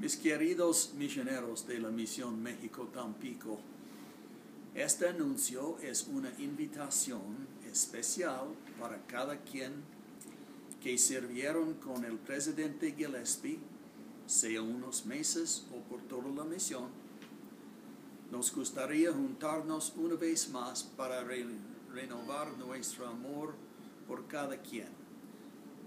Mis queridos misioneros de la Misión México Tampico, este anuncio es una invitación especial para cada quien que sirvieron con el presidente Gillespie, sea unos meses o por toda la misión. Nos gustaría juntarnos una vez más para re renovar nuestro amor por cada quien.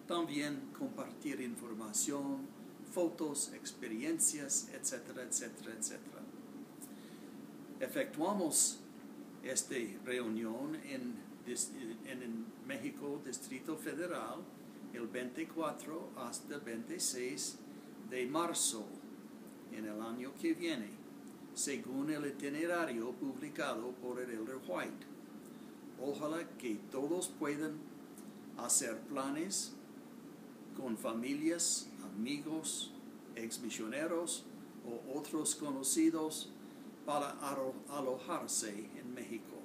También compartir información, fotos, experiencias, etcétera, etcétera, etcétera. Efectuamos esta reunión en, en, México, Distrito Federal, el 24 hasta el 26 de marzo en el año que viene, según el itinerario publicado por el Elder White. Ojalá que todos puedan hacer planes con familias, amigos, exmisioneros o otros conocidos para alojarse en México.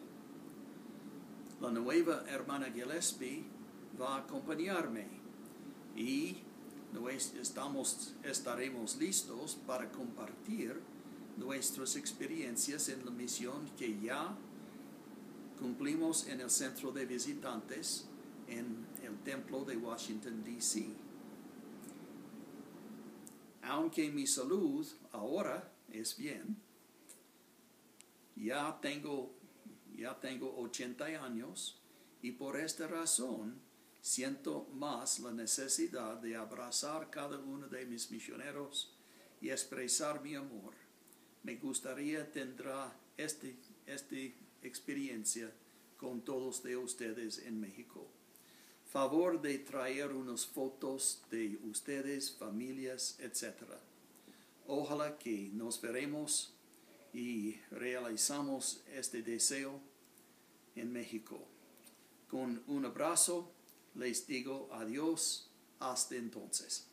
La nueva hermana Gillespie va a acompañarme y estaremos listos para compartir nuestras experiencias en la misión que ya cumplimos en el centro de visitantes en el templo de Washington, D.C. Aunque mi salud ahora es bien, ya tengo, ya tengo 80 años y por esta razón siento más la necesidad de abrazar cada uno de mis misioneros y expresar mi amor. Me gustaría tener esta este experiencia con todos de ustedes en México. Favor de traer unas fotos de ustedes, familias, etc. Ojalá que nos veremos y realizamos este deseo en México. Con un abrazo les digo adiós hasta entonces.